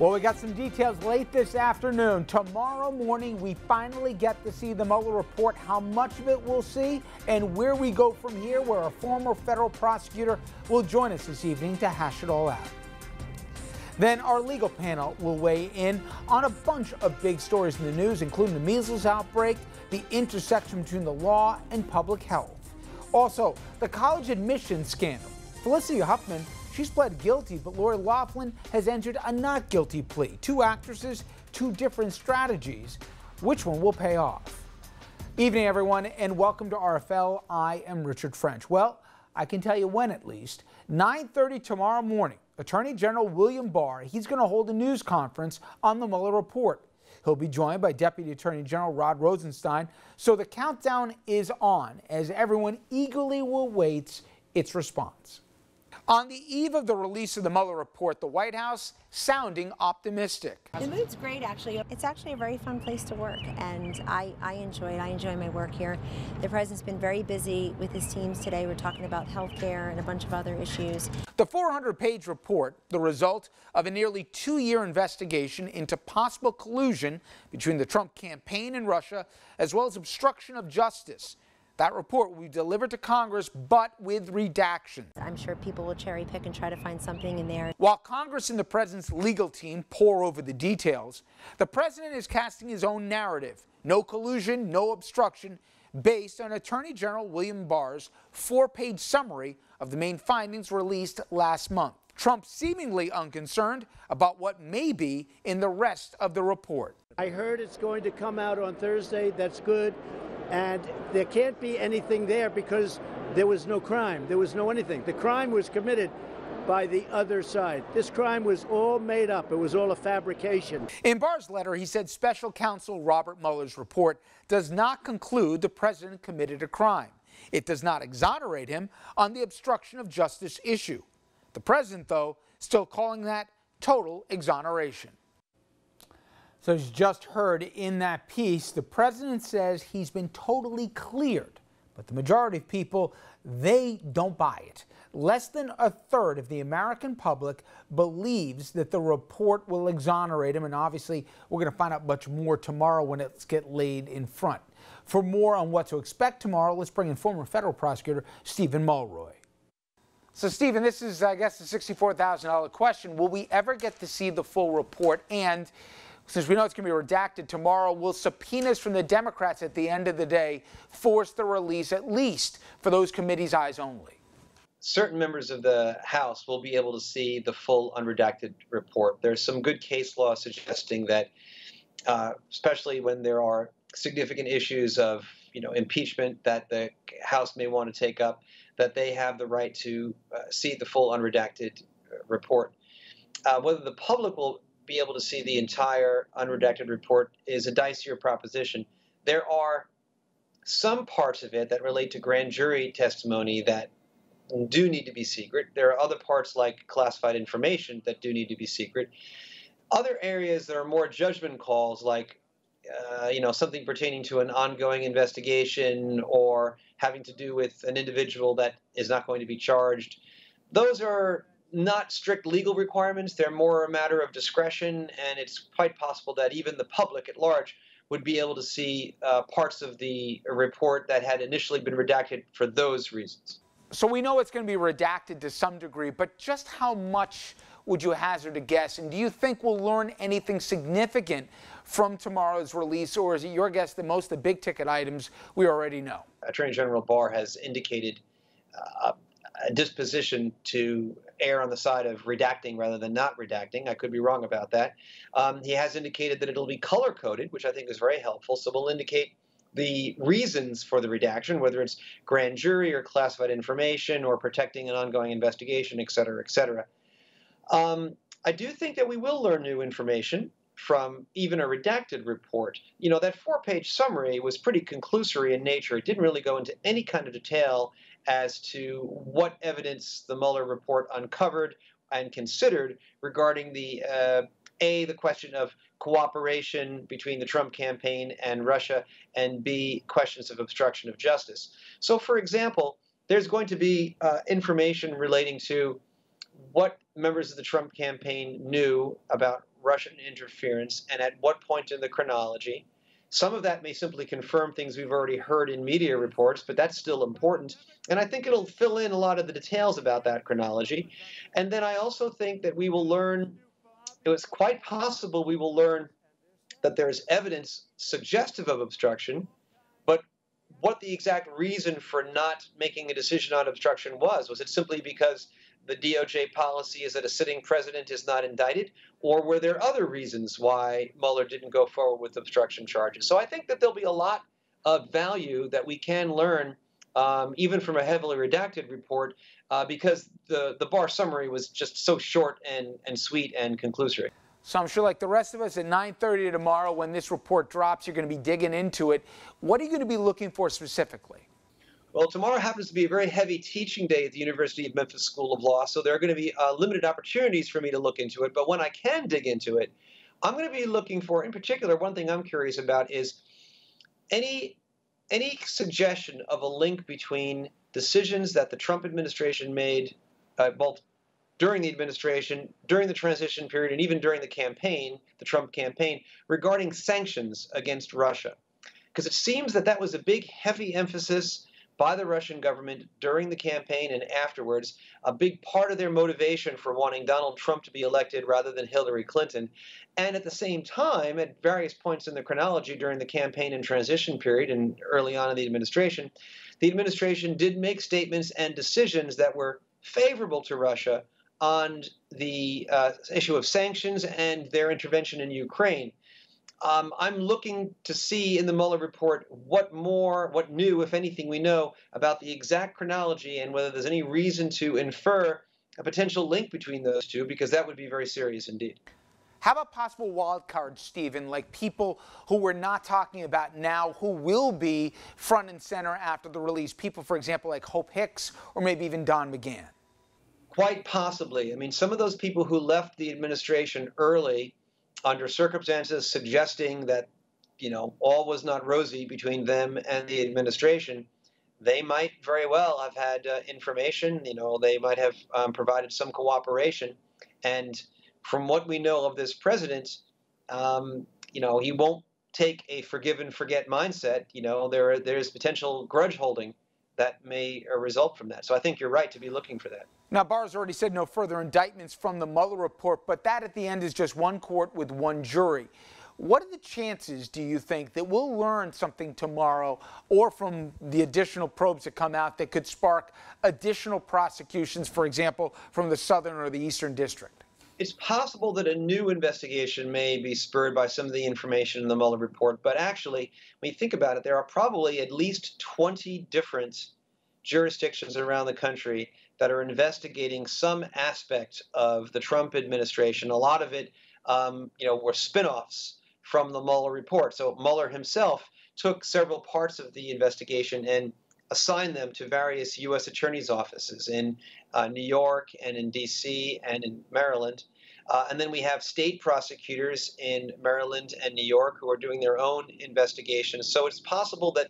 Well, we got some details late this afternoon. Tomorrow morning, we finally get to see the Mueller report, how much of it we'll see, and where we go from here, where a former federal prosecutor will join us this evening to hash it all out. Then our legal panel will weigh in on a bunch of big stories in the news, including the measles outbreak, the intersection between the law and public health. Also, the college admissions scandal. Felicity Huffman She's pled guilty, but Lori Loughlin has entered a not guilty plea. Two actresses, two different strategies. Which one will pay off? Evening, everyone, and welcome to RFL. I am Richard French. Well, I can tell you when at least. 9.30 tomorrow morning, Attorney General William Barr, he's going to hold a news conference on the Mueller report. He'll be joined by Deputy Attorney General Rod Rosenstein. So the countdown is on as everyone eagerly awaits its response. On the eve of the release of the Mueller report, the White House sounding optimistic. The mood's great, actually. It's actually a very fun place to work, and I, I enjoy it. I enjoy my work here. The president's been very busy with his teams today. We're talking about health care and a bunch of other issues. The 400 page report, the result of a nearly two year investigation into possible collusion between the Trump campaign and Russia, as well as obstruction of justice. That report will be delivered to Congress, but with redactions. I'm sure people will cherry pick and try to find something in there. While Congress and the president's legal team pore over the details, the president is casting his own narrative. No collusion, no obstruction, based on Attorney General William Barr's four page summary of the main findings released last month. Trump seemingly unconcerned about what may be in the rest of the report. I heard it's going to come out on Thursday. That's good. And there can't be anything there because there was no crime. There was no anything. The crime was committed by the other side. This crime was all made up. It was all a fabrication. In Barr's letter, he said special counsel Robert Mueller's report does not conclude the president committed a crime. It does not exonerate him on the obstruction of justice issue. The president, though, still calling that total exoneration. So as just heard in that piece, the president says he's been totally cleared, but the majority of people, they don't buy it. Less than a third of the American public believes that the report will exonerate him, and obviously we're going to find out much more tomorrow when it's get laid in front. For more on what to expect tomorrow, let's bring in former federal prosecutor Steven Mulroy. So, Steven, this is, I guess, the $64,000 question. Will we ever get to see the full report? And since we know it's going to be redacted tomorrow, will subpoenas from the Democrats at the end of the day force the release, at least for those committees' eyes only? Certain members of the House will be able to see the full unredacted report. There's some good case law suggesting that, uh, especially when there are significant issues of you know impeachment that the House may want to take up, that they have the right to uh, see the full unredacted uh, report. Uh, whether the public will be able to see the entire unredacted report is a dicier proposition. There are some parts of it that relate to grand jury testimony that do need to be secret. There are other parts like classified information that do need to be secret. Other areas that are more judgment calls, like uh, you know something pertaining to an ongoing investigation or having to do with an individual that is not going to be charged. Those are not strict legal requirements. They're more a matter of discretion, and it's quite possible that even the public at large would be able to see uh, parts of the report that had initially been redacted for those reasons. So we know it's going to be redacted to some degree, but just how much would you hazard a guess? And do you think we'll learn anything significant from tomorrow's release, or is it your guess that most of the big ticket items we already know? Attorney General Barr has indicated uh, disposition to err on the side of redacting rather than not redacting. I could be wrong about that. Um, he has indicated that it'll be color coded, which I think is very helpful. So we'll indicate the reasons for the redaction, whether it's grand jury or classified information or protecting an ongoing investigation, et cetera, et cetera. Um, I do think that we will learn new information from even a redacted report. You know, that four page summary was pretty conclusory in nature. It didn't really go into any kind of detail as to what evidence the Mueller report uncovered and considered regarding the uh, a the question of cooperation between the Trump campaign and Russia, and b questions of obstruction of justice. So, for example, there's going to be uh, information relating to what members of the Trump campaign knew about Russian interference and at what point in the chronology. Some of that may simply confirm things we've already heard in media reports, but that's still important. And I think it'll fill in a lot of the details about that chronology. And then I also think that we will learn, it was quite possible we will learn that there's evidence suggestive of obstruction, but what the exact reason for not making a decision on obstruction was. Was it simply because the DOJ policy is that a sitting president is not indicted, or were there other reasons why Mueller didn't go forward with obstruction charges? So I think that there'll be a lot of value that we can learn, um, even from a heavily redacted report, uh, because the, the Barr summary was just so short and, and sweet and conclusory. So I'm sure, like the rest of us, at 9:30 tomorrow, when this report drops, you're going to be digging into it. What are you going to be looking for specifically? Well, tomorrow happens to be a very heavy teaching day at the University of Memphis School of Law, so there are going to be uh, limited opportunities for me to look into it. But when I can dig into it, I'm going to be looking for, in particular, one thing I'm curious about is any any suggestion of a link between decisions that the Trump administration made, uh, both during the administration, during the transition period, and even during the campaign, the Trump campaign, regarding sanctions against Russia. Because it seems that that was a big, heavy emphasis by the Russian government during the campaign and afterwards, a big part of their motivation for wanting Donald Trump to be elected rather than Hillary Clinton. And at the same time, at various points in the chronology during the campaign and transition period and early on in the administration, the administration did make statements and decisions that were favorable to Russia on the uh, issue of sanctions and their intervention in Ukraine. Um, I'm looking to see in the Mueller report what more, what new, if anything, we know about the exact chronology and whether there's any reason to infer a potential link between those two, because that would be very serious indeed. How about possible wild cards, Steven, like people who we're not talking about now who will be front and center after the release? People, for example, like Hope Hicks or maybe even Don McGahn. Quite possibly. I mean, some of those people who left the administration early under circumstances suggesting that you know all was not rosy between them and the administration, they might very well have had uh, information. You know, they might have um, provided some cooperation. And from what we know of this president, um, you know, he won't take a forgive and forget mindset. You know, there there's potential grudge holding that may result from that. So I think you're right to be looking for that. Now, Barr's already said no further indictments from the Mueller report, but that at the end is just one court with one jury. What are the chances, do you think, that we'll learn something tomorrow or from the additional probes that come out that could spark additional prosecutions, for example, from the Southern or the Eastern District? It's possible that a new investigation may be spurred by some of the information in the Mueller report, but actually, when you think about it, there are probably at least 20 different jurisdictions around the country that are investigating some aspect of the Trump administration. A lot of it, um, you know, were spinoffs from the Mueller report. So Mueller himself took several parts of the investigation and assigned them to various U.S. attorneys' offices in uh, New York and in D.C. and in Maryland. Uh, and then we have state prosecutors in Maryland and New York who are doing their own investigations. So it's possible that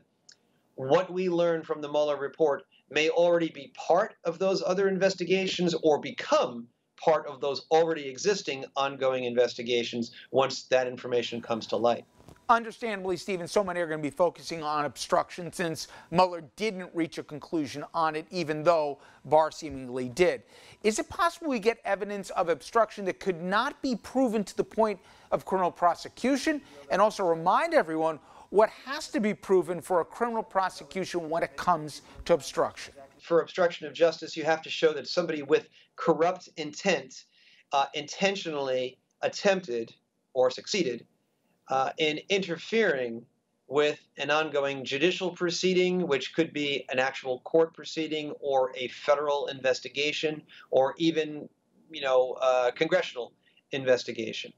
what we learn from the Mueller report may already be part of those other investigations or become part of those already existing ongoing investigations once that information comes to light. Understandably, Steven, so many are going to be focusing on obstruction since Mueller didn't reach a conclusion on it, even though Barr seemingly did. Is it possible we get evidence of obstruction that could not be proven to the point of criminal prosecution? And also remind everyone what has to be proven for a criminal prosecution when it comes to obstruction. For obstruction of justice, you have to show that somebody with corrupt intent uh, intentionally attempted or succeeded uh, in interfering with an ongoing judicial proceeding, which could be an actual court proceeding or a federal investigation or even, you know, uh, congressional investigation.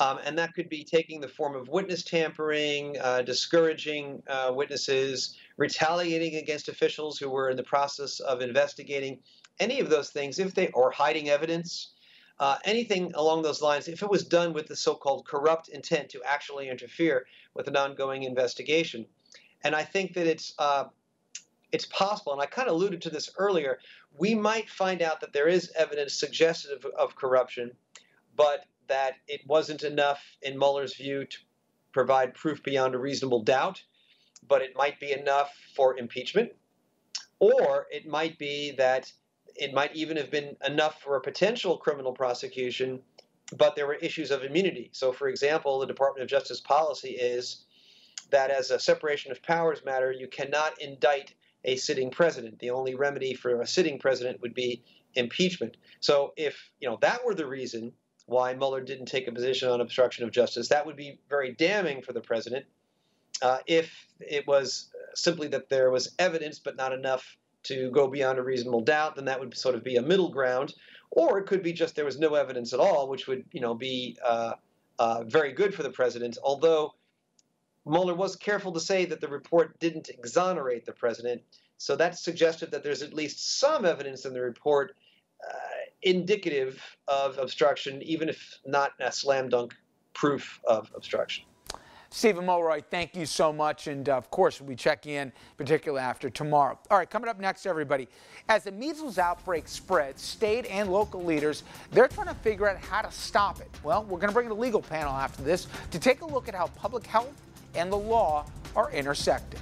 Um, and that could be taking the form of witness tampering, uh, discouraging uh, witnesses, retaliating against officials who were in the process of investigating any of those things, if they or hiding evidence, uh, anything along those lines. If it was done with the so-called corrupt intent to actually interfere with an ongoing investigation, and I think that it's uh, it's possible, and I kind of alluded to this earlier. We might find out that there is evidence suggestive of, of corruption, but that it wasn't enough, in Mueller's view, to provide proof beyond a reasonable doubt, but it might be enough for impeachment. Or it might be that it might even have been enough for a potential criminal prosecution, but there were issues of immunity. So, for example, the Department of Justice policy is that as a separation of powers matter, you cannot indict a sitting president. The only remedy for a sitting president would be impeachment. So if you know that were the reason why Mueller didn't take a position on obstruction of justice, that would be very damning for the president. Uh, if it was simply that there was evidence but not enough to go beyond a reasonable doubt, then that would sort of be a middle ground. Or it could be just there was no evidence at all, which would you know be uh, uh, very good for the president. Although Mueller was careful to say that the report didn't exonerate the president, so that suggested that there's at least some evidence in the report uh, indicative of obstruction, even if not a slam dunk proof of obstruction. Steven Mulroy, thank you so much. And uh, of course, we'll be checking in, particularly after tomorrow. All right, coming up next, everybody. As the measles outbreak spreads, state and local leaders, they're trying to figure out how to stop it. Well, we're going to bring in a legal panel after this to take a look at how public health and the law are intersecting.